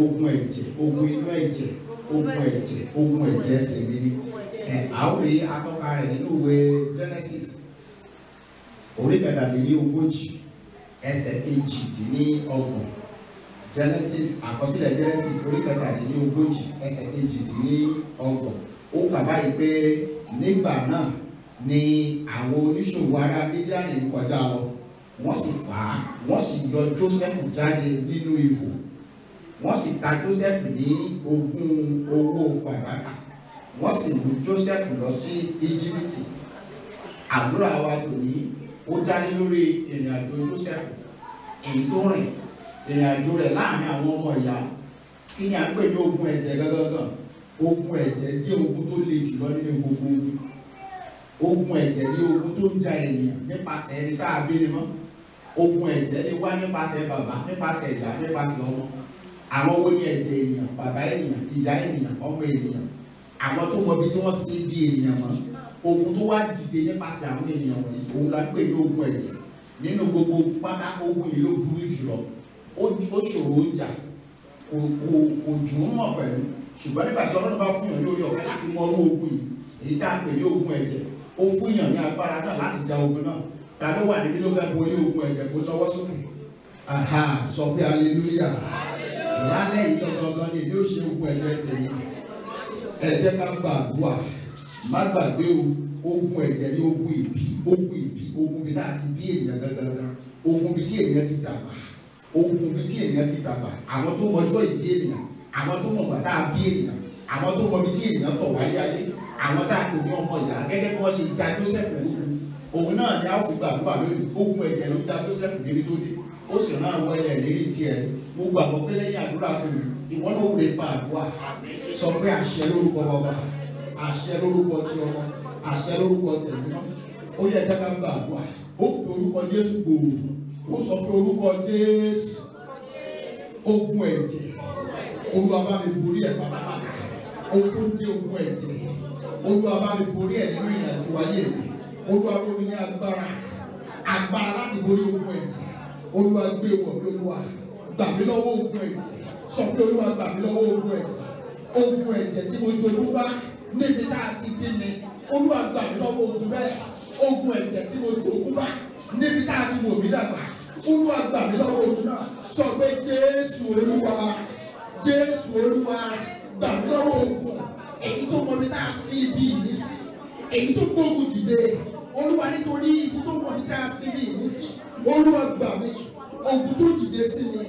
ogun ẹ̀jẹ̀ ogun inú ẹ̀jẹ̀ ogun ẹ̀jẹ̀ ogun ẹ̀jẹ̀ tèmi ni. Àwòrán atọ́ka rẹ̀ nínú ìwé Genesis. Orí kẹtàdínlẹ́ ogójì ẹsẹ̀ kejìdínlọ́gbọ̀n. Genesis àkọsílẹ̀ Genesis orí kẹtàdínlẹ́ ogójì ẹsẹ̀ kejìdínlọ́gbọ̀n. Ó kà báyìí pé nígbà náà ni àwọn oníṣòwò ará Mídíánì kọjá lọ. Wọ́n sì fà á wọ́n sì yọ Joseph jáde nínú ihò wọ́n sì ta Joseph ní ogún owó fàdákà. Wọ́n sì mú Joseph lọ sí Íjíbítì àdúrà wa tòní ó dání lórí ìrìn Joseph. Èyí tó rìn ìrìn àjò rẹ̀ láàárín àwọn ọmọ ìyá. Kí ni à ń pè ní ogun ẹ̀jẹ̀ gangan? Ogun ẹ̀jẹ̀ jẹ́ ogun tó le jùlọ nínú gbogbo ogun ẹ̀jẹ̀ ní ogun tó ń ja ènìyàn nípasẹ̀ ẹni tá a bí ni mọ́. Ogun ẹ̀jẹ̀ lè wá nípasẹ̀ bàbá nípasẹ̀ ìyá nípasẹ̀ ọmọ àwọn wo ni ẹ̀jẹ̀ ènìyàn bàbá ènìyàn ìyá ènìyàn ọmọ ènìyàn àwọn tó mọ ibi tí wọ́n sí bí ènìyàn mọ́. Ogun tó wá dìde nípasẹ̀ àwọn ènìyàn wọ̀nyí òun la pè ní ogun ẹ̀jẹ̀. Nínú gbogbo pátá ogun yìí ló burú jùlọ. Ó ṣòro ó jà. Kò kò dùn mọ̀ pẹ̀lú. Ṣùgbọ́n nígbà tí ọlọ́run bá fún yàn lórí ọ̀fẹ́ láti mọ orú ogun yìí èyí tá a pè ní ogun ẹ̀jẹ̀ ó fún yàn ní agbára náà láti ja ogun náà. Ló wà níbi ló fẹ́ borí ogun ẹ̀jẹ̀ kó tọwọ́ sókè? Sọ pé aleluya lálẹ́ gangan ni ó ṣe ogun ẹ̀jẹ̀ tèmi. Ẹ jẹ́ ká gbàdúrà. Má gbàgbé o ogun ẹ̀jẹ̀ ní ogun ìbí ogun ìbí ogun bí náà ti bí ènìyàn gangan ogun bí tí ènìyàn ti dàgbà ogun bí tí ènìyàn ti dàgbà. Àwọn tó mọ ọjọ́ ìbí ènìyàn àwọn tó mọ bàtà bí ènìyàn àwọn tó mọ bí tí ènìyàn tọ̀ wáyé ayé àwọn tá a pè ní ọmọ ìyá gẹ́gẹ́ bí wọ́n ṣe ja Joseph lóru òun náà ni a ó fi gbàdúrà lónìí. Ogun ẹ̀jẹ̀ ló ja Joseph tó dé ó sì rán àwọn ẹlẹ́ lérí tiẹ̀. Mo gbàgbọ́ pé lẹ́yìn àdúrà tó lù ìwọ náà wúlò pa àdúrà. Sọ pé àṣẹ lórúkọ bàbá àṣẹ lórúkọ tí ọmọ àṣẹ lórúkọ tẹ̀lé ó yẹ ká ká gbàdúrà ó pe orúkọ Jésù gbòòrò. Ó sọ pé orúkọ Jésù ogun ẹ̀jẹ̀. Olúwa bá mi borí ẹ̀ pátápátá. Ogun jẹ́ ogun ẹ̀jẹ̀. Olúwa bá mi borí ẹ̀ nínú ìrìnàjò ayé mi. Olúwa ló ní agbára agbára láti borí ogun ẹ̀jẹ̀ Olúwa gbé wọ̀ mí Olúwa gbà mí lọ́wọ́ ogun ẹ̀jẹ̀. Sọ pé Olúwa gbà mí lọ́wọ́ ogun ẹ̀jẹ̀. Ogun ẹ̀jẹ̀ tí mo jogún bá níbi tá a ti bí mi Olúwa gbà mí lọ́wọ́ ogun bẹ́ẹ̀. Ogun ẹ̀jẹ̀ tí mo jogún bá níbi tá a ti wò mí dàgbà Olúwa gbà mí lọ́wọ́ ogun náà. Sọ pé Jésù Olúwa Jésù Olúwa gbà mí lọ́wọ́ ogun. Èyí tó mọ mi tá a sí ibi ìmísí èyí tó gbógun dìde. Olúwa nítorí ibi tó mọ mi tá a sí ibi ìmísí Olúwa gbà mí ogun tó dìde sí mi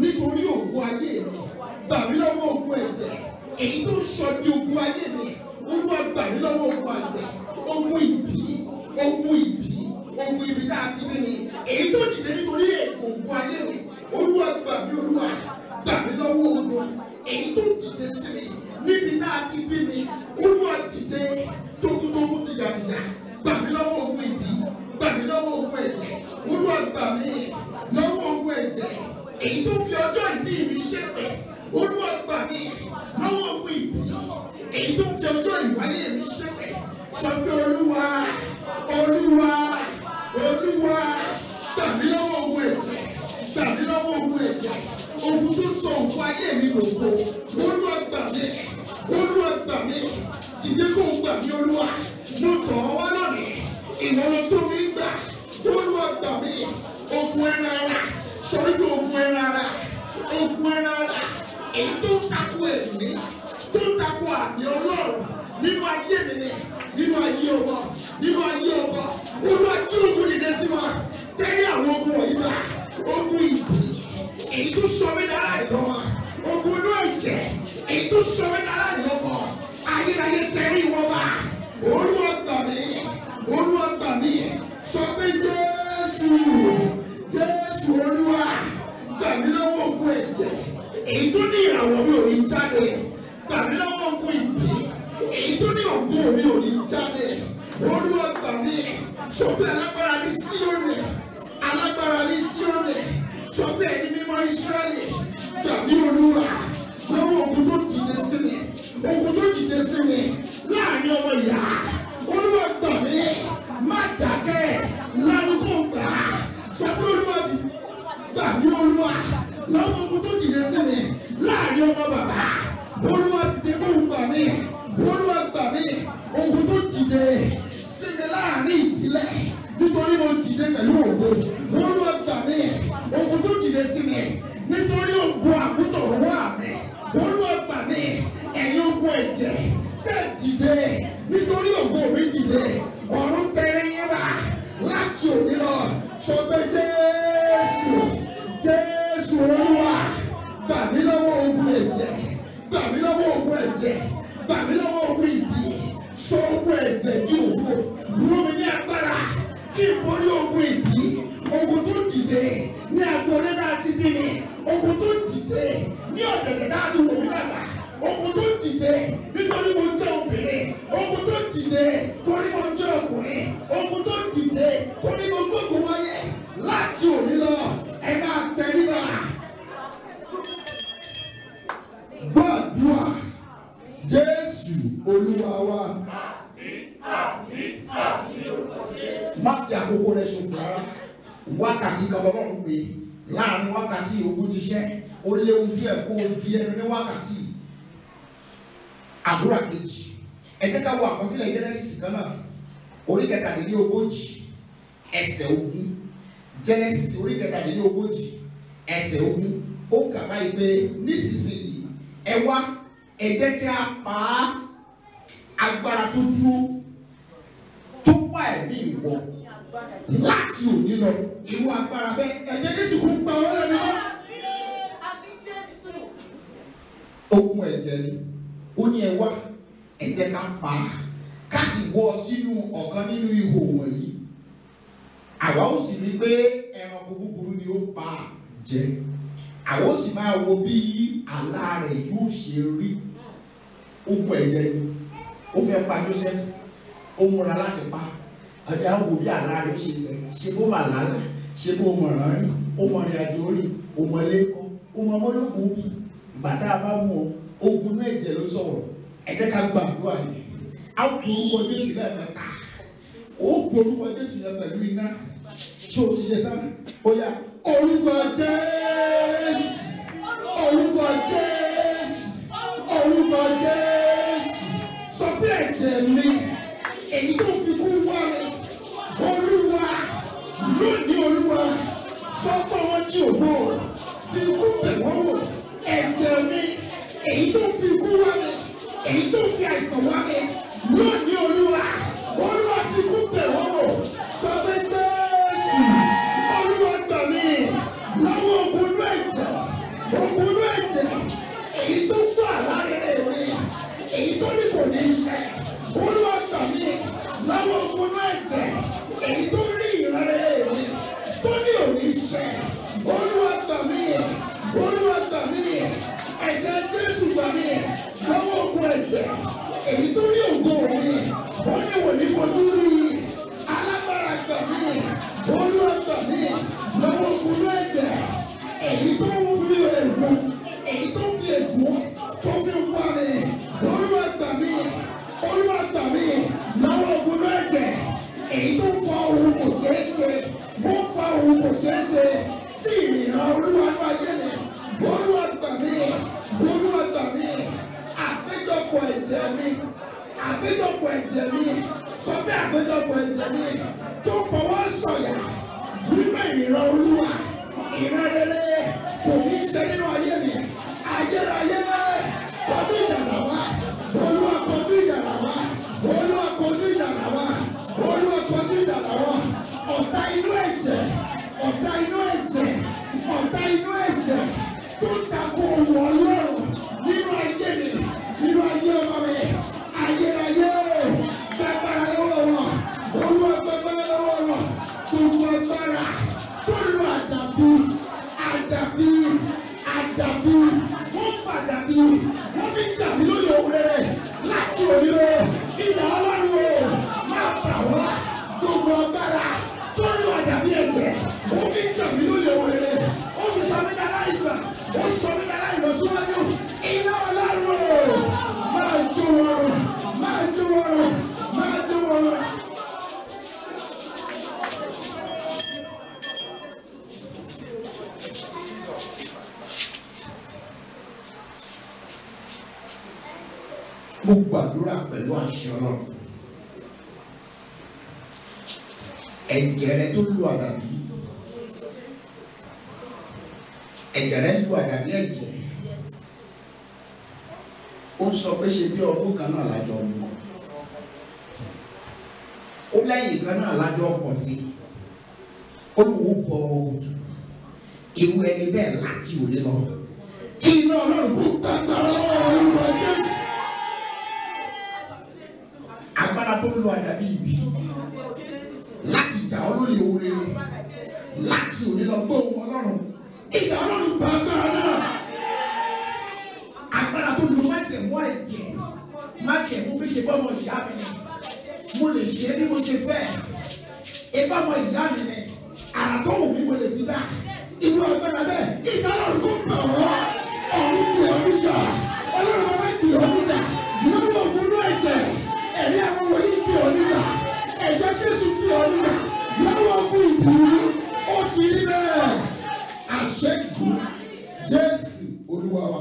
nítorí ogun ayé mi. Gbà lọ́wọ́ ogun ẹ̀jẹ̀. Èyí tó ń sọ di ogun ayé mi àmì Ọlọ́run. Nínú ayé mi ni nínú ayé ọkọ nínú ayé ọkọ Olúwa kí ogun dìde sí wa. Tẹ́lẹ̀ àwọn ogun wọ̀nyí bá. Ogun ìbí èyí tó sọ mí dára ìlọ́wọ́ ogun inú ẹ̀jẹ̀ èyí tó sọ mí dára ìlọ́wọ́ ayérayé tẹ̀lé wọn bá. Olúwa gbà mí Olúwa gbà mí. Sọ pé Jésù Jésù Olúwa gbà mí lọ́wọ́ ogun ẹ̀jẹ̀. Èyí tó ní ìràwọ̀ mi ò ní jáde gbà mí lọ́wọ́ ogun ìpè? Èyí tó ní ògùn mi ò ní jáde. Olúwa gbà mí. Sọ pé alágbára ní Síónì. Alágbára ní Síónì. Sọ pé ẹni mímọ́ Ísírẹ́lì. Gbà mí olúwa. Lọ́wọ́ ogun tó dìde sí mi. Ogun tó dìde sí mi. Láàrin ọmọ ìyá. Olúwa gbà mí. Má dákẹ́ lálùkò gbà. Sọ pé olúwa gbà mí olúwa. Lọ́wọ́ ogun tó dìde sí mi. Láàrin ọmọ bàbá olúwa dìde kó gbà mí. Olúwa gbà mí. Ogun tó dìde sinmi láàárín ìdílé nítorí mo dìde pẹ̀lú ògo. Olúwa gbà mí. Ogun tó dìde sinmi nítorí ògo àmútọ̀rọ̀wọ́ àmì olúwa gbà mí. Ẹ̀yin ogun ẹ̀jẹ̀ tẹ̀ dìde nítorí ògo mi dìde. Ọ̀run tẹ̀rẹ̀ yẹn bá láti òní lọ. Sọ jésù jésù olúwa gbà mí lọ́wọ́ ogun ẹ̀jẹ̀ ogun ẹ̀jẹ̀ gbà mí lọ́wọ́ ogun ìbí sọ ogun ẹ̀jẹ̀ di òfò. àwa ó sì rí pé ẹranko búburú ni ó bà á jẹ́. Àwa ó sì máa wo bí àlá rẹ̀ yóò ṣe rí. Ó kọ ẹ̀jẹ̀ ó fẹ́ pa Joseph. Ó múra láti pa. Ọjà wo bí àlá rẹ̀ ó ṣe jẹ́. Ṣe bó mà lálẹ́ ṣe bó mọ̀ rán rìn? Ó mọ ìrìn àjò rìn? Ó mọ ilé kọ́? Ó mọ ọmọlọ́kùn bí? Bàtà bá mú ogun náà ẹ̀jẹ̀ ló sọ̀rọ̀. Ẹ̀jẹ̀ ká gbàdúrà yẹn. Á kó orúkọ Jésù lẹ́ẹ̀mẹ́ta. Ó kó orúkọ Jésù lẹ́ẹ̀mẹ́ta pẹ̀lú iná ṣó ti ṣe tán. Ó yá orúkọ jésù. Orúkọ jésù. Orúkọ jésù. Sọ pé ẹ̀jẹ̀ mi èyí tó fi kú wá mi olúwa lónìí olúwa sọ pé wọ́n jí òfò fi kú bẹ̀ wọ́n wò. Ẹ̀jẹ̀ mi èyí tó fi kú wá mi èyí tó fi àìsàn wá mi. Pẹ̀lú àṣẹ ọlọ́run ẹ̀jẹ̀ rẹ tó lu àdàbí. Ẹ̀jẹ̀ rẹ lu àdàbí ẹ̀jẹ̀. Ó sọ pé ṣe bí ọdún kan náà lájọ mú ó lẹ́yìn kan náà lájọ pọ̀ sí. Ó lù ú bọ̀ ọ̀tún irú ẹni bẹ́ẹ̀ láti òde lọ. Kí iná ọlọ́run kó gbàgbára ọ̀rọ̀ Jésù tó lu àdàbí ibi láti jà ọ́ lóye oríire láti òde lọ gbóhùn ọlọ́run. Ìjà ọlọ́run bá agbára náà. Agbára tó lu májẹ̀mú ẹ̀jẹ̀ májẹ̀mú bí ṣe bọ́mọ ìyá mi mo lè ṣe é bí mo ṣe fẹ́. Ẹ bọ́mọ ìyá mi ni. Àrà tó wù mo lè fi dá irú agbára bẹ́ẹ̀. Ìjà ọlọ́run kó gbà ọ́ òkú ìbúrú ó ti rí bẹ́ẹ̀ àṣẹ́gun Jésù Olúwa wa.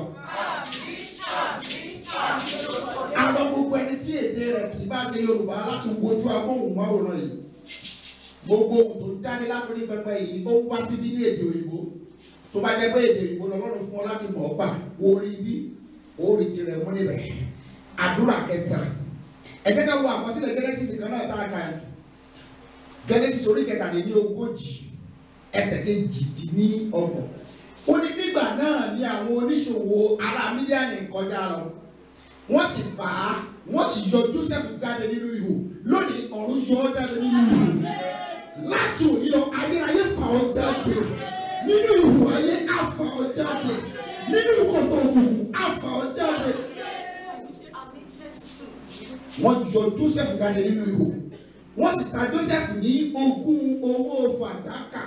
Àwọn gbogbo ẹni tí èdè rẹ̀ kì í bá ṣe Yorùbá láti wojú agbóhùnmáwòrán yìí. Gbogbo ohun tó jáde látòrí pẹpẹ yìí ó ń wá síbí ní èdè òyìnbó. Tó bá jẹ́ pé èdè òyìnbó lọ́lọ́run fún ọ láti mọ̀ ọ́ gbà orí bí orí tirẹ̀ mú níbẹ̀. Àdúrà kẹta. Ẹ ká wo àkọsílẹ̀ Genesis kan náà tá a kà ní. Genesis orí kẹtàdínní ogójì ẹsẹ̀ kejì dín ní ọgbọ̀n. Ó ní nígbà náà ni àwọn oníṣòwò ará Mídíànì kọjá lọ. Wọ́n sì fà á wọ́n sì yọ Joseph jáde nínú ihò. Lónìí ọ̀run yọ ọ́ jáde nínú ihò. Láti òní lọ ayérayé fà ọ́ jáde. Nínú ihò ayé á fà ọ́ jáde. Nínú ìkòtò òkùnkùn á fà ọ́ jáde. wọ́n yọ Joseph jáde nínú ihò wọ́n sì ta Joseph ní ogún owó fàdákà.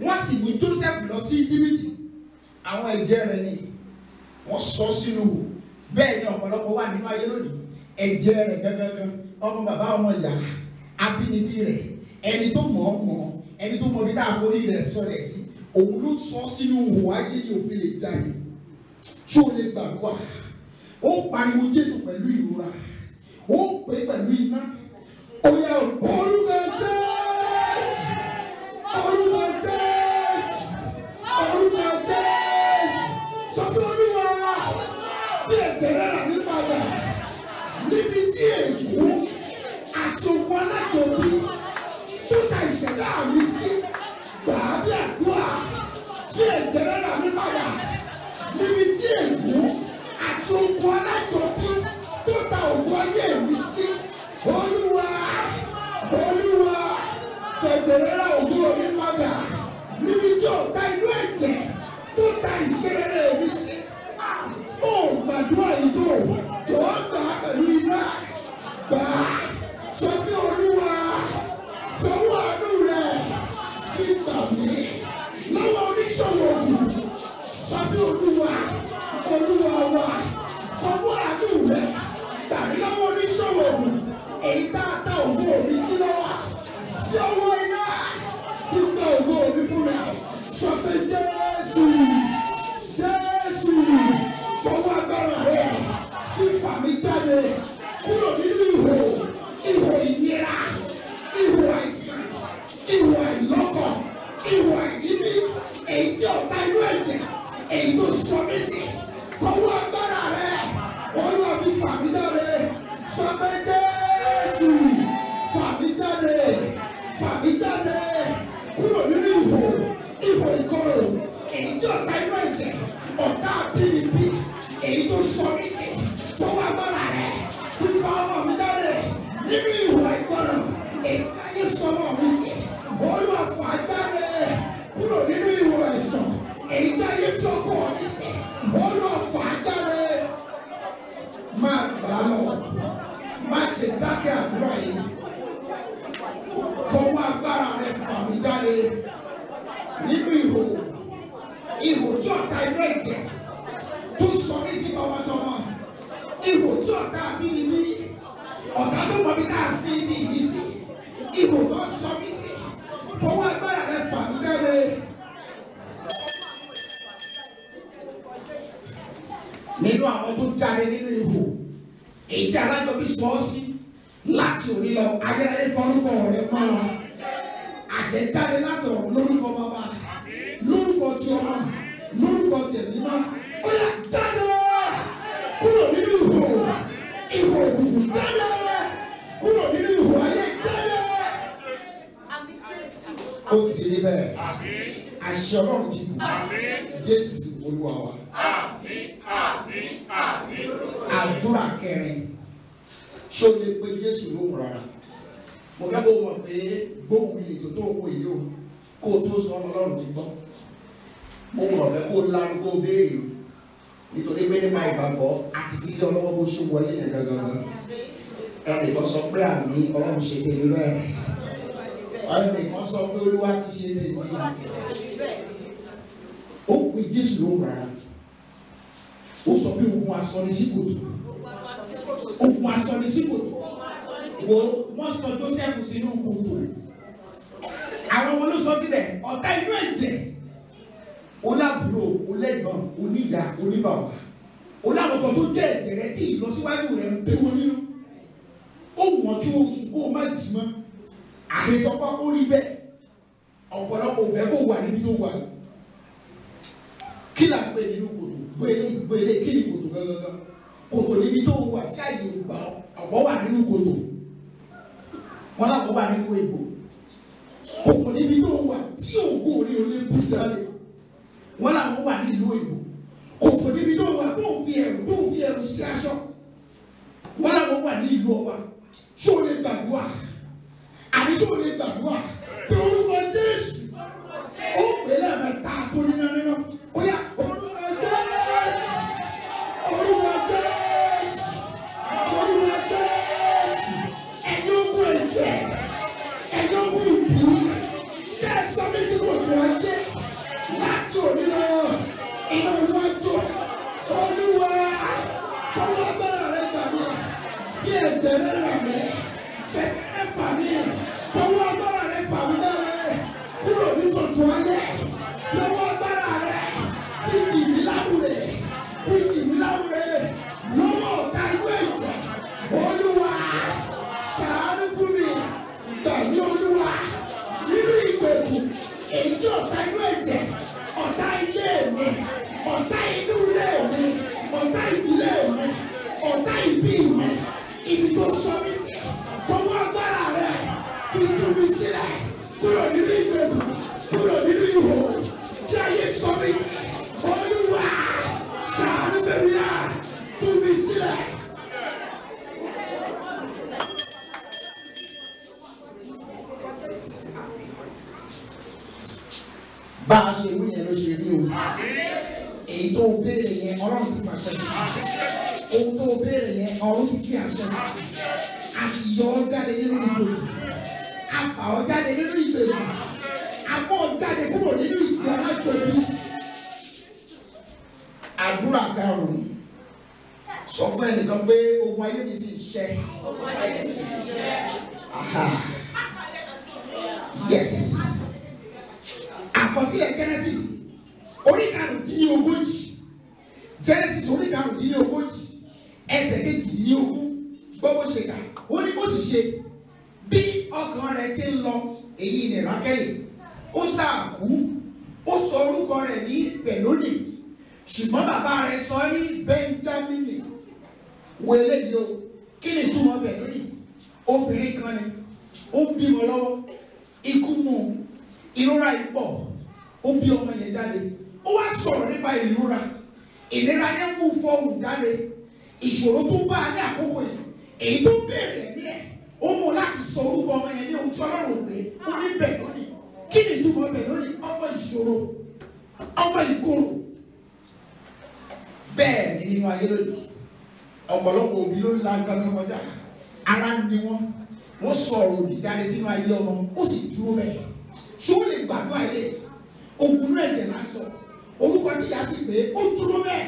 Wọ́n sì mú Joseph lọ sí Íjíbítì. Àwọn ẹ̀jẹ̀ rẹ̀ ni wọ́n sọ sínú. Bẹ́ẹ̀ ni ọ̀pọ̀lọpọ̀ wà nínú ayé lónìí. Ẹ̀jẹ̀ rẹ̀ gángan ọmọ bàbá ọmọ ìyá abínibí rẹ̀ ẹni tó mọ̀ ọ́ mọ̀ ẹni tó mọ̀ bí tá a forí rẹ̀ sọ̀rọ̀ sí òun ló sọ sínú ihò ayé ní òfin lè jáde. Tí o lè gbàgbọ́ ó pariwo Jésù pẹ̀lú ìrora. Ó pè pẹ̀lú iná yẹ orúkọ sọ olúwa wa. Àdúrà kẹrin. Ṣó lè pe jésù lóhùn rárá? Mo fẹ́ kó mọ̀ pé gbóhùn mi lètò tó ń wò yìí o. Kó o tó sọ ọlọ́run ti gbọ́. Mo mọ̀ fẹ́ kó o lanu kó o béèrè o. Nítorí pé nípa ìgbàgbọ́ àti fi lé ọlọ́wọ́ bó ṣe wọlé yẹn gangan ẹnìkan sọ pé àmì ọlọ́run ṣe tèmi bẹ́ẹ̀ ẹnìkan sọ pé olúwa ti ṣe tèmi pe jésù lóhùn rárá ó sọ pé òun asọni sí kòtò òun asọni sí kòtò wo wọ́n sọ joseph sínú kòtò. Àwọn ọmọ ló sọ síbẹ̀ ọ̀tá inú ẹ̀jẹ̀. Olábùrò olẹ́gbọ̀n oníyà oníbàbà olábùkọ tó jẹ́ ẹ̀jẹ̀ rẹ tí ìlọsíwájú rẹ ń pé wọn nínú. Ó wọ̀n kí o sùn kó o má jì mọ́. Àfẹsọ́pá ó rí bẹ́ẹ̀. Ọ̀pọ̀lọpọ̀ òfẹ́ kó wà níbi tó wà kí là ń pè nínú kòtò? Gbélé gbélé kí ni kòtò gangan? Kòtò níbi tó wà tí àyè ògbà ọ̀pọ̀ wà nínú kòtò. Wọn làwọn wà nínú èbò kòtò níbi tó wà tí òkú orí olè bú jáde. Wọn làwọn wà nílùú èbò kòtò níbi tó wà tó ń fi ẹrù tó ń fi ẹrù sí aṣọ. Wọn làwọn wà ní ìlú ọba. Ṣó lè gbàdúrà? Àbí ṣó lè gbàdúrà? Pé orúkọ a fà ọ jáde nínú ìgbèkùn a bọ́ ọ jáde kúrò nínú ìdí alájọbí. àdúrà karùn-ún sọ fún ẹnìkan pé ogun ayé mi sì ń ṣẹ. Aha. Yes. Àkọsílẹ̀ genesis. Orí karùndínlógójì. Genesis orí karùndínlógójì. Ẹsẹ̀ kejìdínlógún gbọ́wọ́ ṣe kà. Ó ní kó sì ṣe bí ọkàn rẹ̀ ti ń lọ èyí ni rákẹ́lì. Ó sàkú ó sọ orúkọ rẹ̀ ní bẹ̀lónì. Ṣùgbọ́n bàbá rẹ̀ sọ ní bẹ́ńjámínì. Wo eléyìí o kí ni túmọ̀ bẹ̀lónì? Obìnrin kan ni ó ń bímọ lọ́wọ́. Ikú mú un ìrora yìí pọ̀ ó bí ọmọ yẹn jáde. Ó wá sọ̀rọ̀ nípa ìrora. Ìlera yẹn mú fọ́ọ̀mù jáde. Ìṣòro tó bá a ní àkókò yìí èyí tó béèrè ẹ̀mí ẹ̀ ó mú láti sọ orúkọ ọmọ yẹn ní ohun tí ọlọ́run pé ó ní bẹ̀ lónìí. Kí ni ìtumọ̀ bẹ̀ lónìí? Ọmọ ìṣòro. Ọmọ ìkorò. Bẹ́ẹ̀ ni nínú ayé lónìí. Ọ̀pọ̀lọpọ̀ òbí ló ń la nǹkan kan kọjá. Ara ni wọ́n. Wọ́n sọ̀rọ̀ òdì jáde sínú ayé ọmọ. Ó sì dúró bẹ́ẹ̀. Ṣé ó lè gbàdúrà ilé? Ogun náà ẹ̀jẹ̀ lásán orúkọ tí ìyá sì pé ó dúró bẹ́ẹ̀.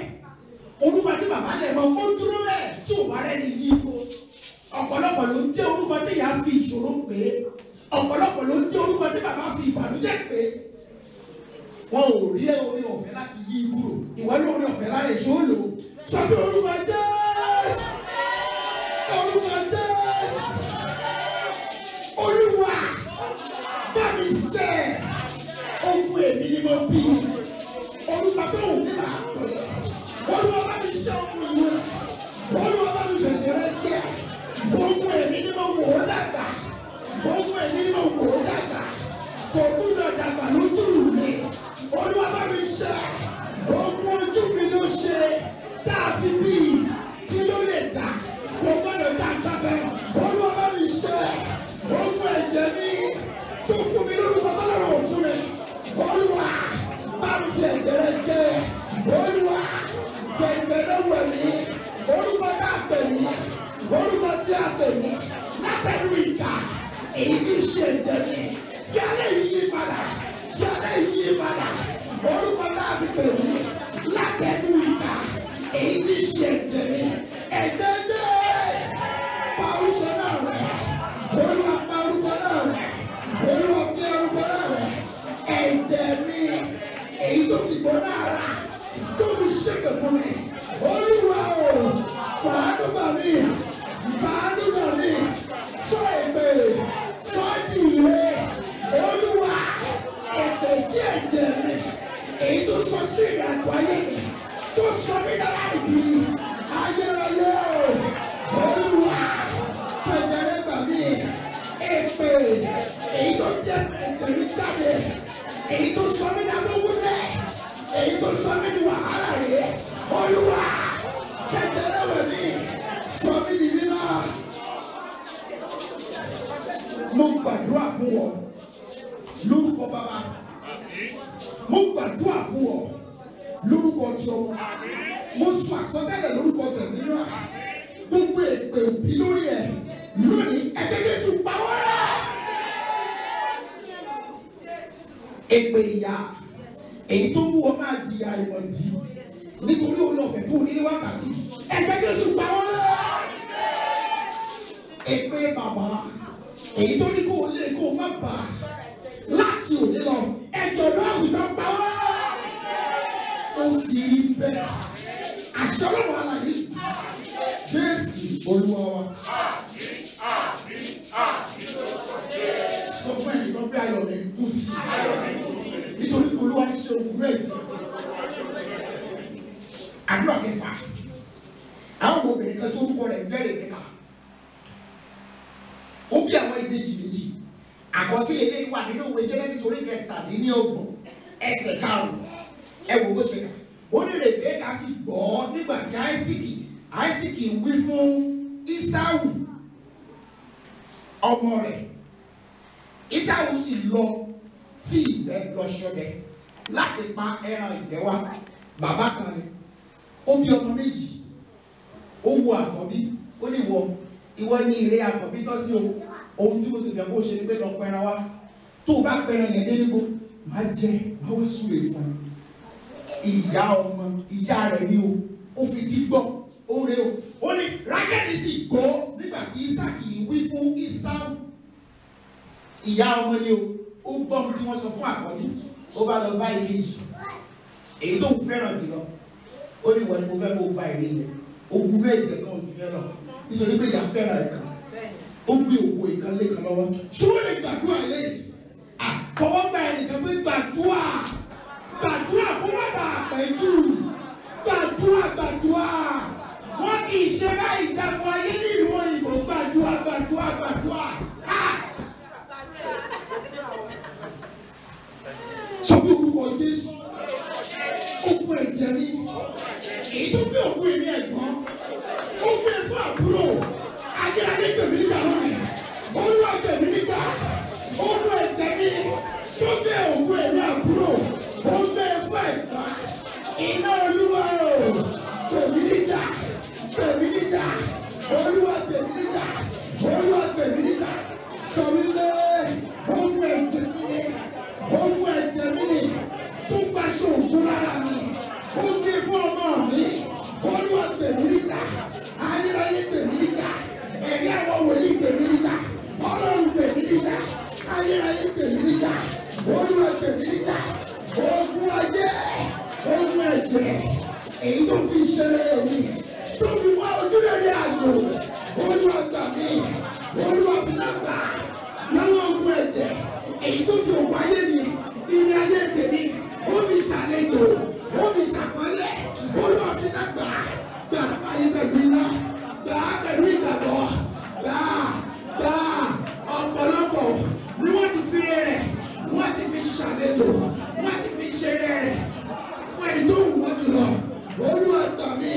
Orúkọ tí bàbá lẹ̀ mọ́ ó dúró bẹ́ẹ̀. Tí ò bá rẹ̀ ní yí ọ̀pọ̀lọpọ̀ ló ń jẹ́ orúkọ tí ìyá fi ìṣòro pé. Ọ̀pọ̀lọpọ̀ ló ń jẹ́ orúkọ tí bàbá fi ìbànújẹ́ pé. Wọn ò rí orí ọ̀fẹ́ láti yí kúrò. Ìwọ ní orí ọ̀fẹ́ lára èso lò. Sọ pé orúkọ jẹ́ẹ́sì orúkọ jẹ́ẹ́sì olúwa bá mi sẹ́ ogun èmi ni mo bí. Orúkọ tó wù mí là á bá mi sẹ́ ogun ìwé. Olúwa. ohun ẹ̀mí ní òkú ó dàgbà. Kò gbúdọ̀ dàgbà lójú mi. Olúwa bá mi ṣe. Ohun ojú mi ló ṣe. Tá a fi bí kí ló lè dà? Kò gbọdọ̀ dà gbàgbẹ́ olúwa bá mi ṣe. Ohun ẹ̀jẹ̀ mi tó fún mi lórúkọ tọ́lọ́rọ̀ òfin mi. Olúwa bá mi fi ẹ̀jẹ̀ rẹ ṣe olúwa fi ẹ̀jẹ̀ rẹ wẹ̀ mí. Orúkọ mí orúkọ tí a pè mí látẹ̀lú ìka fi alẹ́ yí padà. Fi alẹ́ yí padà. Orúkọ náà fi pè mí látẹnu ìka èyí tí ṣe ẹ̀jẹ̀ jẹ́ pa orúkọ náà rẹ̀. Olúwa pa orúkọ náà rẹ̀. Olúwa fi orúkọ náà rẹ̀. Ẹ̀jẹ̀ mi. Èyí tó fi gbọ́ náà rà tó fi ṣépè fún mi ayọ̀ rẹ̀ kú sí nítorí olúwa ṣe rẹ̀ jù. àdúrà kẹfà. Àwọn obìnrin kan tó ń kọ rẹ̀ bẹ̀rẹ̀ kẹta ó bí àwọn ìbejì méjì. Àkọsílẹ̀ eléyìí wà nínú ìwé Genesis orí kẹtàdínlọ́gbọ̀n ẹsẹ̀ karùn-ún. Ẹ wò bó ṣe kà ó ní Rèbékà sì gbọ́ nígbà tí Áísíkì Áísíkì wí fún Ísáwù ọmọ rẹ̀ Ísáwù sì lọ sí ìgbẹ́ lọ ṣọdẹ láti pa ẹran ìgbẹ́ wá. Bàbá kan ni ó bí ọmọ méjì ó wo àkọ́bí ó ní wọ ìwọ ní ìrẹ́ àkọ́bí tọ́ sí o. Ohun tí mo ti bẹ̀ kó ṣe ni pé lọ pẹran wá. Tó o bá pẹran yẹn dé níbo má jẹ má wá súre fún ìyá ọmọ ìyá rẹ̀ ni o. Ó fi ti gbọ́ ó rẹ o. Ó ní rákẹ́tì sì gbọ́ nígbà tí Ísákì wí fún Ísáù ìyá ọmọ ni o ó gbọ́ ohun tí wọ́n sọ fún àkọ́bí ó bá lọ bá ìkejì. Èyí tó ń fẹ́ràn jùlọ ó ní wọ́n ni mo fẹ́ kó bá ìrè yẹn. Ogun méje kan jù yẹn lọ nítorí pé ìyá fẹ́ràn ẹ̀ kan. Ó gbé òkú ìkan lé kan lọ́wọ́. Ṣùgbọ́n lè gbàdúrà lẹ́yìn? Àfọwọ́ gba ẹnìkan pé gbàdúrà. Gbàdúrà kó má bàa pẹ́ jù. Gbàdúrà gbàdúrà. Wọ́n kì í ṣe báyìí jagun ayé jùlọ olúwa gbà mí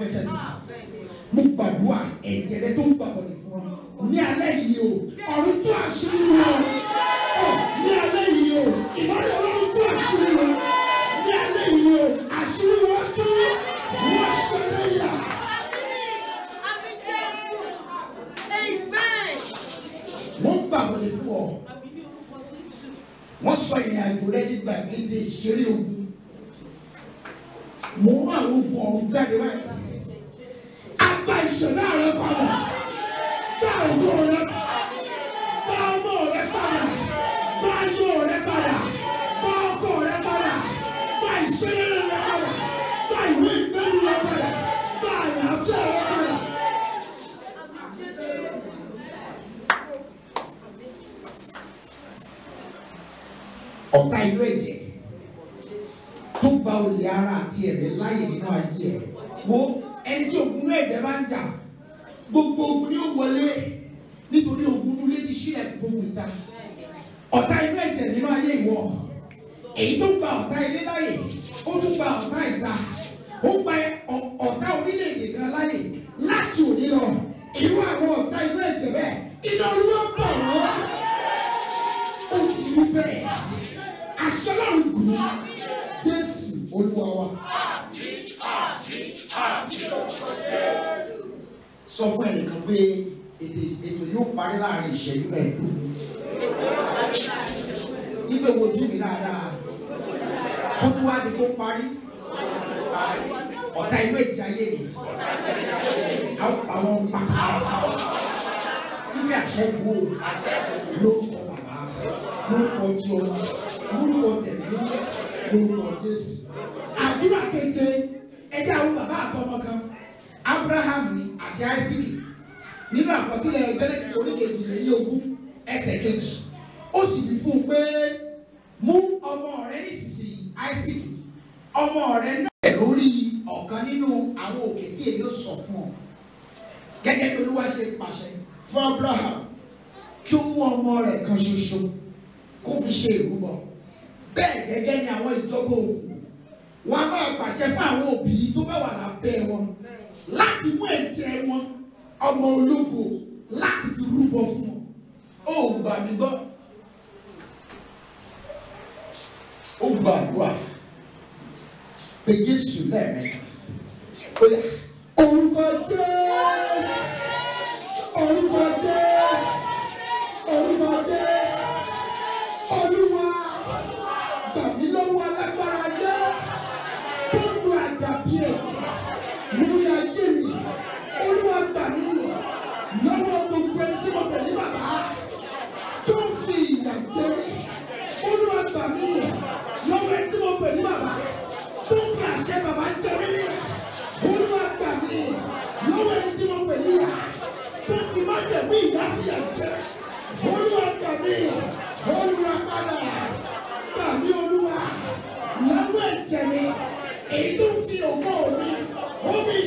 ẹ̀jẹ̀ wọ́n á fa fẹ́fẹ́ sí. Mo gbàdúrà ẹ̀jẹ̀ rẹ tó ń gbàgbọ́dé fún ní alẹ́ yìí o inú ẹ̀jẹ̀ tó gba olè ara àti ẹ̀mí láyè nínú ayé ẹ̀. Wo ẹni tí ogun inú ẹ̀jẹ̀ bá ń jà gbogbo ogun ni ó wọlé nítorí ogun inú létí sílẹ̀ fún ìta. Ọ̀tá inú ẹ̀jẹ̀ nínú ayé ìwọ èyí tó gba ọ̀tá ilé láyè ó tún gba ọ̀tá ìta. Ó gba ọ̀tá orílẹ̀-èdè kan láyè láti òní lọ. Irú àwọn ọ̀tá inú ẹ̀jẹ̀ bẹ́ẹ̀ iná olúwa jésù olúwa wa. sọ fún ẹnìkan pé ètò yóò parí láàárín ìṣẹ́jú mẹ́ẹ̀ẹ́dógún. ibẹ̀ wojú mi dáadáa. Kó tó wá di kó parí. Ọ̀tá inú ìjà ayé mi. Àwọn pàpà ilé àṣẹ wo? Lórúkọ bàbá lórúkọ tí o lórúkọ tẹ̀lé lórúkọ jésù. àdúrà keje ẹjẹ àwọn bàbá àtọmọ kan. Abraham ni àti isaac. Nínú àkọsílẹ̀ genesis orí kejìlélẹ́yìn ogún ẹsẹ̀ kejì. Ó sì wí fún un pé mú ọmọ rẹ nísinsìnyí isaac. Ọmọ rẹ náà lórí ọ̀kan nínú àwọn òkè tí èmi ó sọ fún ọ. Gẹ́gẹ́ bí olúwa ṣe pàṣẹ fún abraham kí ó mú ọmọ rẹ̀ kan ṣoṣo kó fi ṣe ìrúbọ bẹ́ẹ̀ gẹ́gẹ́ ni àwọn ìjọba òkùnkùn wọn a máa pàṣẹ fún àwọn òbí tó bá wà lábẹ́ wọn láti mú ẹ̀jẹ̀ wọn ọmọ ológo láti fi rúbọ fún wọn. Ó gbà mí gbọ́. Ó gbàdúrà pé Jésù lẹ́ẹ̀mẹ́ta. Ó yá. Orúkọ Jésù. Orúkọ Jésù. Orúkọ Jésù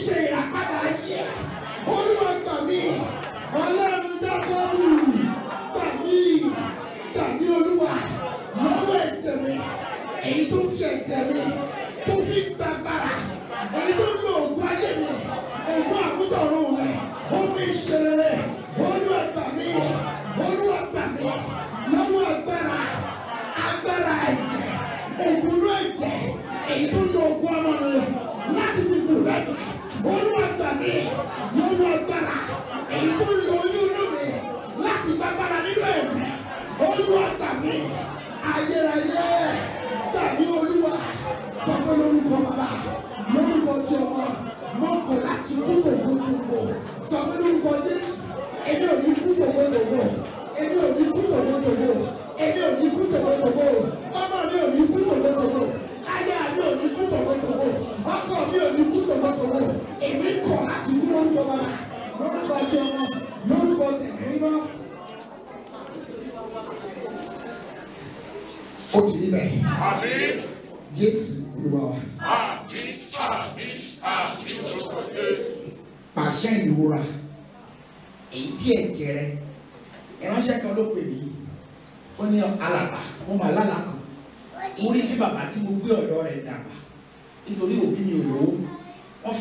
say,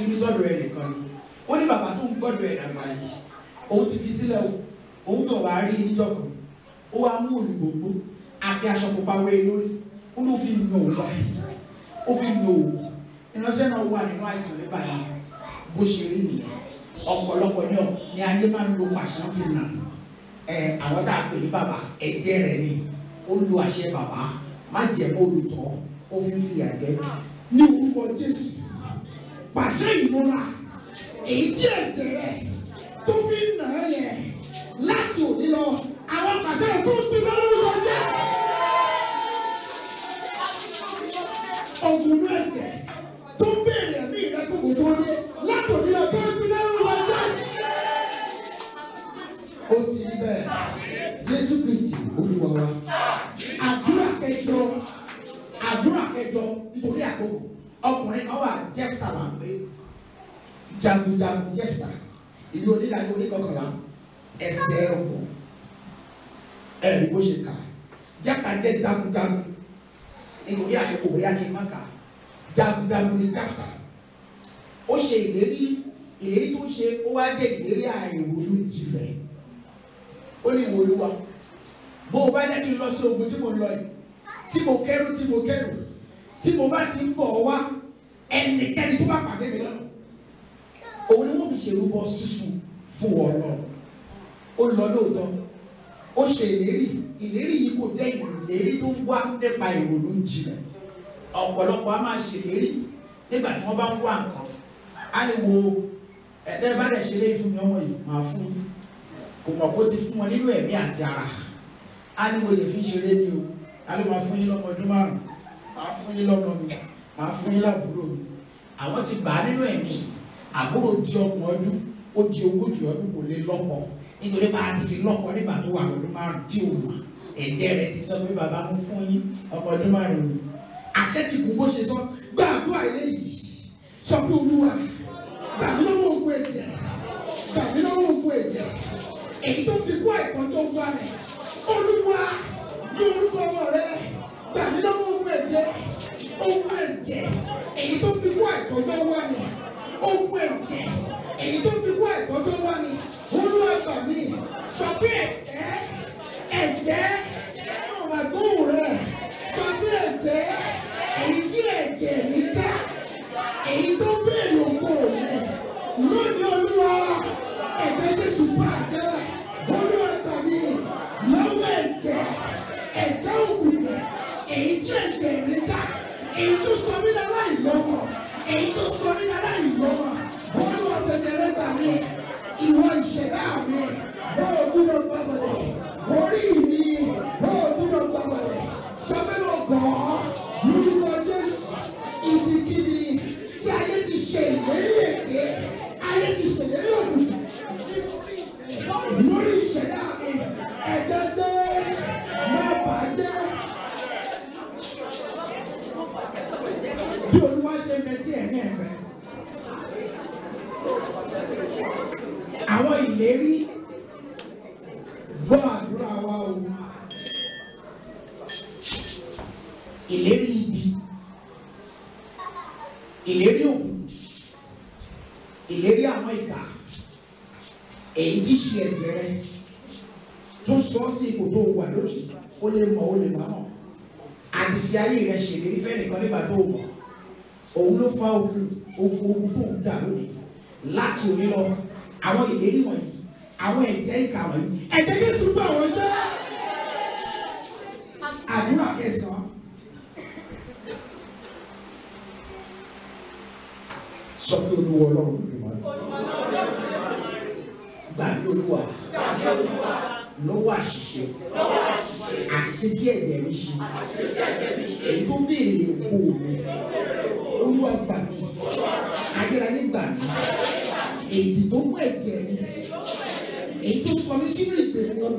fi mí sọ́dọ̀ rẹ̀ nìkan ni. Ó ní bàbá tó ń gbọ́dọ̀ ẹ̀ dàgbà yìí òun ti fi sílẹ̀ o. Òun tó wàá rí níjọ́ kan. Ó wá mú olùgbòǹgbò àfi aṣọ pupa wé lórí. Ó ló fi nù òun báyìí. Ó fi nù òun ìránṣẹ́ náà wà nínú àìsàn nípa yìí. Bó ṣe rí nìyẹn. Ọ̀pọ̀lọpọ̀ yàn ní ayé máa ń lo pàṣán fi nà. Ẹ àwọn tá a pè ní bàbá ẹ̀jẹ̀ rẹ̀ ni. Ó lo àṣẹ bàbá. Má jẹ́ olùtọ́ ó fi ń fi àjẹ́. Ní orúkọ Jésù pàṣẹ ìmúra. Èyí tí ẹ̀jẹ̀ rẹ̀ tó fi nà ẹ́ yẹn láti òní lọ àwọn pàṣẹ tó ń bí lórúkọ Jésù ọ̀gùnú ẹ̀jẹ̀ tó ń béèrè ẹ̀mí rẹ kó kò tó dé látòní lọ tó ń bí lórúkọ Jésù. ó ti bẹ́ẹ̀. Jésù Kristi Olúwa wa. Àdúrà kẹjọ àdúrà kẹjọ nítorí àkókò ọkùnrin kan wà Jẹ́fítà là ń pè jagunjagun Jẹ́fítà ìlú onídàájọ́ oníkọkànlá ẹsẹ̀ ọ̀pọ̀ ẹ̀rí bó ṣe kà Jẹ́fítà jẹ́ jagunjagun. Nítorí àkókò bóyá kí n má kà jagunjagun ní Jẹ́fítà ó ṣe ìlérí ìlérí tó ṣe ó wá dé ìlérí àìrònú jinlẹ̀. Ó ní ìwọ Olúwa bó o bá jẹ́ kí n lọ sí ogun tí mo lọ yìí tí mo kẹ́rù tí mo kẹ́rù tí mo bá ti ń bọ̀ wá ẹnikẹ́ni tó bá pàdé mi lọ́nà òun ni wọ́n fi ṣèrúbọ sísun fún wọn lọ. Ó lọ lóòótọ́ ó ṣe ìlérí ìlérí yìí kò jẹ́ ìlérí tó wá nípa ìrònú jinlẹ̀ ọ̀pọ̀lọpọ̀ a máa ṣèlérí nígbà tí wọ́n bá ń wá nǹkan. Á ní wo ẹ̀ẹ́dẹ́ bá dẹ̀ ṣe fún mi ọmọ yìí máa fún yín. Kò mọ̀ kó ti fún wọn nínú ẹ̀mí àti ara. Á ní wo lè fi ṣeré ní o. Á ló máa fún yín lọ́mọ ọdún márùn máa fún yín lọ́mọ mi máa fún yín lábúrò mi. Àwọn ti gbà á nínú ẹ̀mí. Àbúrò di ọgbọ̀n ọdún ó di ogójì ọdún kò lè lọ́kọ. Nítorí bá a ti fi lọ́kọ nígbà tó wà lọ́dún márùn tí ò wà ẹ̀jẹ̀ rẹ̀ ti sọ pé bàbá mú fún yín ọmọ ọdún márùn ni. Àṣẹ ti kú bó ṣe sọ gbàdúrà eléyìí sọ pé olúwa gbàmí lọ́wọ́ ogun ẹ̀jẹ̀ gbàmí lọ́wọ́ ogun ẹ̀jẹ̀. Èyí tó fi kú àìpọ́n tó wá rẹ̀ olúwa ní orúkọ ọmọ rẹ gbàmí lọ́wọ́ ogun ẹ̀jẹ̀ ogun ẹ̀jẹ̀ èyí tó fi àìpọ́n tó wá rẹ̀ ogun ẹ̀jẹ̀ èyí tó fi àìpọ́n tó wá rẹ̀ olúwa gbàmí sọ pé ẹ̀jẹ̀ ẹ̀jẹ̀ ọ̀rọ̀ àgbóhùn rẹ̀. Sọ pé ẹ̀jẹ̀ èyí tí ẹ̀jẹ̀ mi dá èyí tó béèrè ògo rẹ̀. Lónìí olúwa ẹ̀jẹ̀ jésù bá gbàgbé olúwa lọ́wọ́ àṣìṣe. Àṣìṣe tí ẹ̀jẹ̀ mi ṣe. Èyí tó béèrè òkú mi. Olúwa gbà mí. Ayérayé gbà mí. Èyí tó mú ẹ̀jẹ̀ mi. Èyí tó sọ mí sínú ìgbèkùn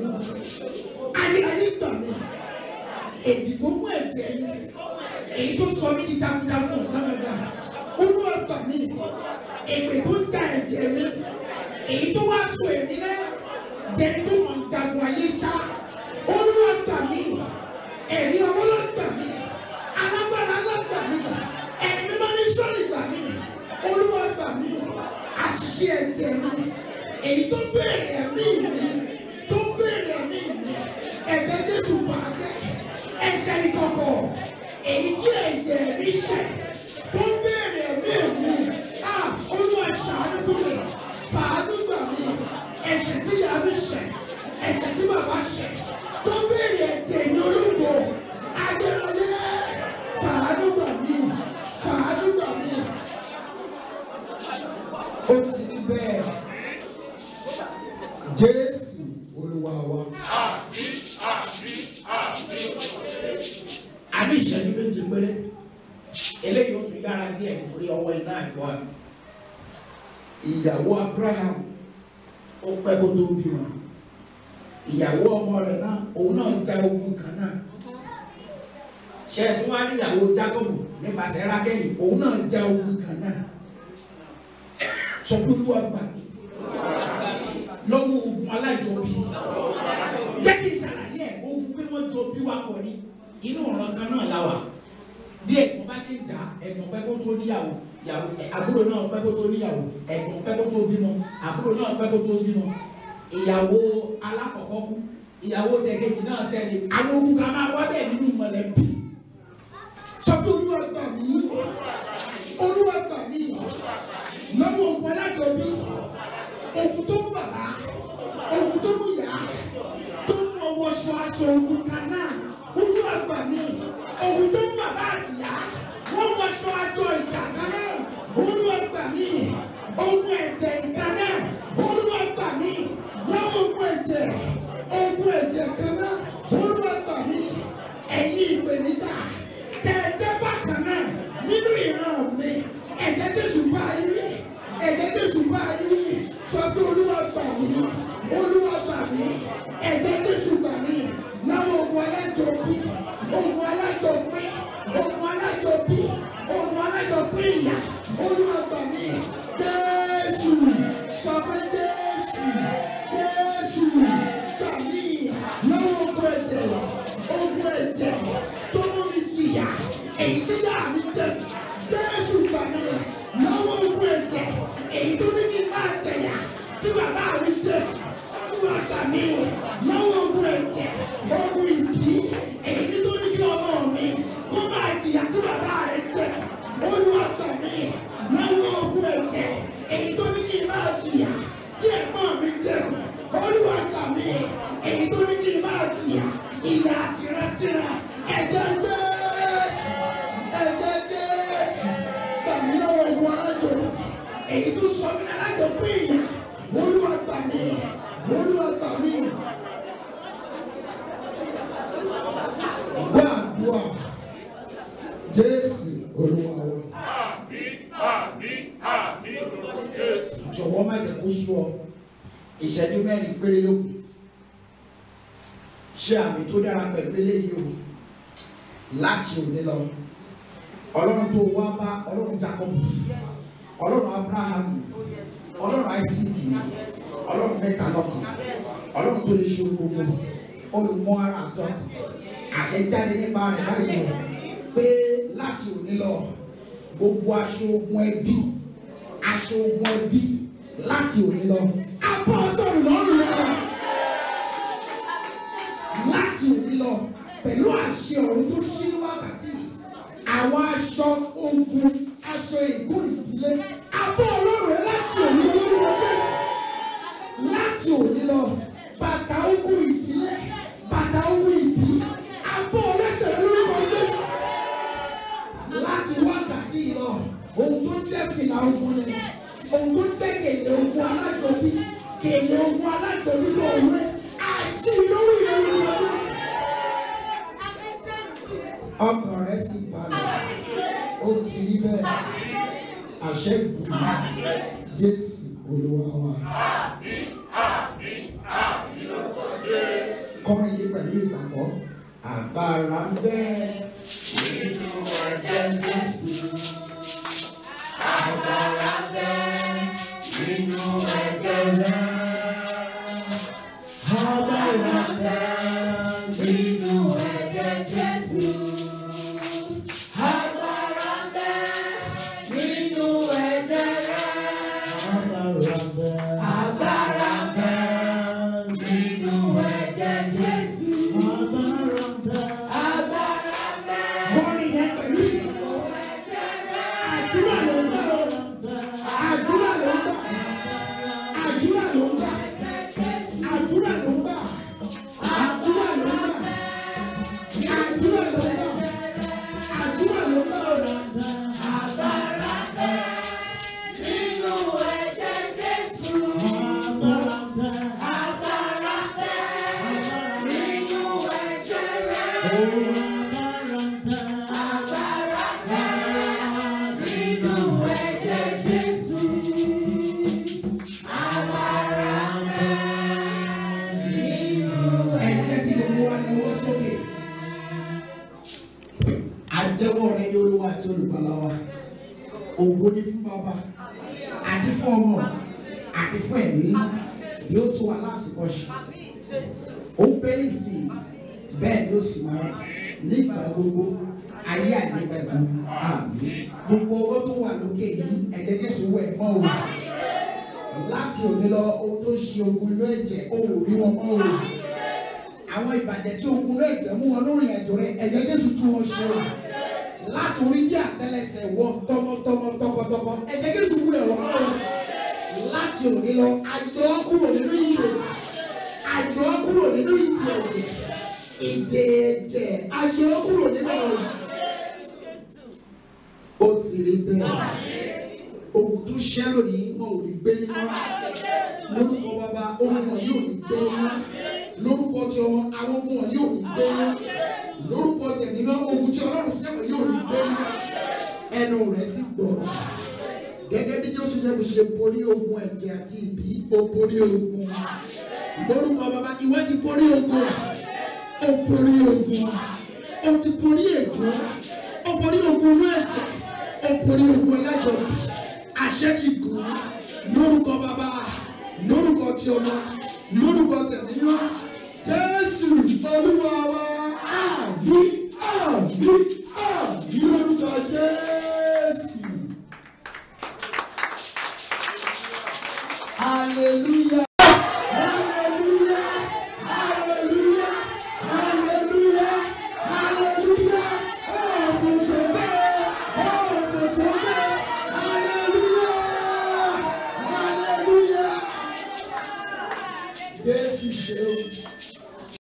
ayérayé gbà mí. Èyí tó mú ẹ̀jẹ̀ mi. Èyí tó sọ mí ní jagunjagun sábàdà. Olúwa gbà mí. Èpè tó ń ja ẹ̀jẹ̀ mi. Èyí tó wá sọ èmi béèrè ẹ̀mí mi tó béèrè ẹ̀mí mi ẹ̀jẹ̀ jésù bàjẹ́ ẹ̀ṣẹ̀ ìkọ̀kọ̀ èyí tí ẹ̀jẹ̀ mi ṣẹ̀ yára díẹ̀ nítorí ọwọ́ iná ìyàwó abraham ó pẹ́ kó tó bímọ ìyàwó ọmọ rẹ̀ náà òun náà já ogun kan náà. Ṣe é tún wá ní ìyàwó jacob nípasẹ̀ rákẹ́lì òun náà já ogun kan náà. Sọ pé olúwa gbà mí. Lọ́wọ́ ogun alájọbí. Jẹ́ kí n ṣàlàyé ogun pé wọ́n jọ bí wá pọ̀ ní inú ọ̀ràn kan náà la bí ẹ̀gbọ́n bá ṣe jà ẹ̀gbọ́n pẹ́ kó tó níyàwó yàwó àbúrò náà pẹ́ kó tó níyàwó ẹ̀gbọ́n pẹ́ kó tó bímọ àbúrò náà pẹ́ kó tó bímọ. Ìyàwó alákọ̀ọ́kọ́ kú ìyàwó tẹ̀kejì náà tẹ̀lé. Àwọn ogun kan máa wá bẹ́ẹ̀ nínú mọ̀lẹ́bí. Sọ pé olúwa gbà mí. Olúwa gbà mí. Lọ́wọ́ ogun alájọbí ogun tó mú bàbá ogun tó mú yá tó mú ọwọ́ aṣọ aṣọ ogun kan náà olúwa gbà mí ogun tó mú bàbá àtìyá wọ́n wọ aṣọ àjọ ìjà kan náà. Olúwa gbà mí. Ogun ẹ̀jẹ̀ ìka náà. Olúwa gbà mí. Lọ́wọ́ ogun ẹ̀jẹ̀ ogun ẹ̀jẹ̀ kan náà. Olúwa gbà mí. Ẹ̀yin ìpèníjà tẹ̀ẹ̀tẹ̀ bákan náà nínú ìran mi. Ẹ̀jẹ̀ jésù bá rí. Ẹ̀jẹ̀ jésù bá rí. Sọ pé olúwa gbà mí. Olúwa gbà mí. Ẹ̀jẹ̀ jésù gbà mí. Lọ́wọ́ ogun alájọbí ogun tó lè ṣe gbogbo olùmọ̀ ara àtọ́ àṣẹ jáde nípa rẹ̀ báyìí o pé láti òní lọ gbogbo aṣọ ogun ẹbí aṣọ ogun ẹbí láti òní lọ abọ́ sọ̀rọ̀ lọ́rùn lọ́wọ́ láti òní lọ pẹ̀lú àṣẹ ọ̀run tó ṣí ní wákàtí àwọn aṣọ ogun aṣọ ègún ìdílé abọ́ ọlọ́run láti òní lọ láti òní lọ bàtà ogun ìdílé bàtà ogun ìbí. Abọ́ ọlẹ́sẹ̀ lórúkọ Jésù. Láti wákàtí yìí lọ ohun tó jẹ́ fìlà ogun ni. Ohun tó jẹ́ kèlè ogun alájọbí kèlè ogun alájọbí ló rẹ. Àìsí lórí rẹ lórúkọ Jésù ọkàn rẹ sì balẹ̀. Ó ti rí bẹ́ẹ̀. Àṣẹ ìgbìmọ̀. Jésù Olúwa wa. Kọrin yìí pẹ̀lú ìgbàgbọ́ agbára ń bẹ nínú ẹ̀jẹ̀ Jésù. agbára ń bẹ nínú ẹ̀jẹ̀ rẹ̀. Láti orí bí àtẹ́lẹsẹ̀ wọ tọmọtọmọ tọkọtọkọ. Ẹ̀jẹ̀ Jésù wú ẹ̀rọ òun láti òní lọ ayọ̀ kúrò nínú ìjò ayọ̀ kúrò nínú ẹ̀jẹ̀ ìdè ẹ̀jẹ̀ ayọ̀ kúrò nínú ọ̀rọ̀ ó ti rí bẹ́ẹ̀. Ogun tó ṣẹ́rò ní wọn ò ní gbé nínú. Lórúkọ bàbá ogun wọn yóò ní gbé nínú lórúkọ tí ọmọ àwọn ogun wọn yóò ní gbé nínú lórúkọ tí ẹ̀mí mọ́ ogun tí ọlọ́run ṣẹ́wọ̀n yóò ní gbé nínú ẹnu rẹ̀ sì gbọ́rọ̀. Gẹ́gẹ́ bí Jésù ṣe ṣe borí ogun ẹ̀jẹ̀ àti ìbí ó borí ogun. Lórúkọ bàbá ìwọ ti borí ogun. Ó borí ogun. Ó ti borí ègún. Ó borí ogun inú ẹ̀jẹ̀. Ó borí ogun ẹlẹ́jọ̀ àṣẹ ti gùn. Lórúkọ bàbá lórúkọ tí ọmọ lórúkọ tẹ̀mí mọ́ Jésù Olúwa wa àbí àbí àbí lórúkọ Jésù. Hallelujah.